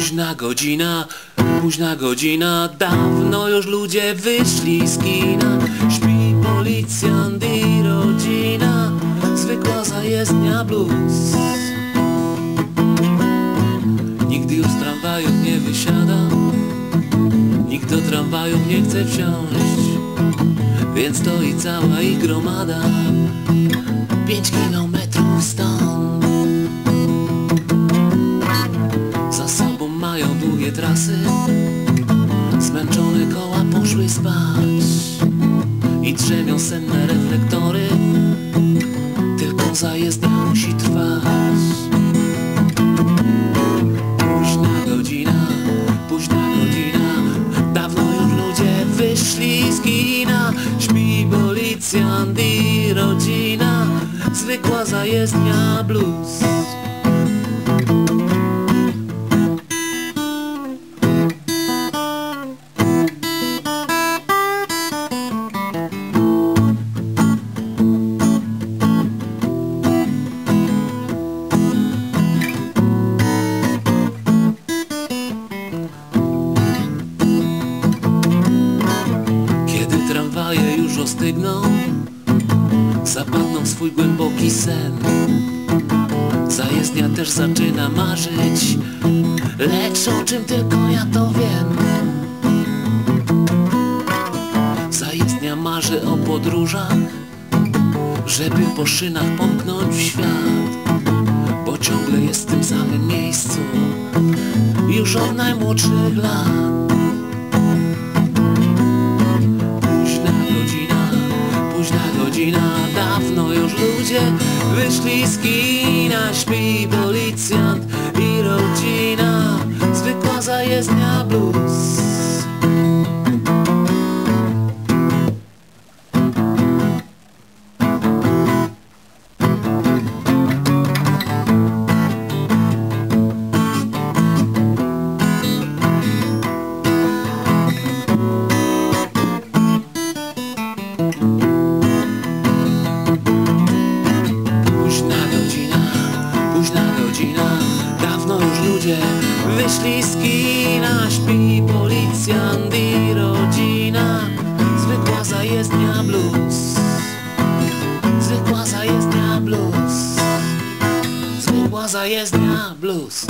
Późna godzina, późna godzina. Dawno już ludzie wyszli z kina. Śpi policjant i rodzina. Zwykła zajezdnia blues. Nigdy już z tramwajów nie wysiada. Nikt do tramwajów nie chce wsiąść. Więc stoi cała ich gromada. Pięć kilometrów stąd długie trasy. Zmęczone koła poszły spać I drzemią senne reflektory. Tylko zajezdnia musi trwać. Późna godzina, późna godzina. Dawno już ludzie wyszli z kina. Śpi policjant i rodzina. Zwykła zajezdnia blues ostygną Zapadną w swój głęboki sen. Zajezdnia też zaczyna marzyć Lecz o czym tylko ja to wiem. Zajezdnia marzy o podróżach Żeby po szynach pomknąć w świat Bo ciągle jest w tym samym miejscu Już od najmłodszych lat Dawno już ludzie wyszli z kina Śpi policjant i rodzina. Zwykła zajezdnia blues wyszli z kina Śpi. Policjant i rodzina. Zwykła zajezdnia blues. Zwykła zajezdnia blues. Zwykła zajezdnia blues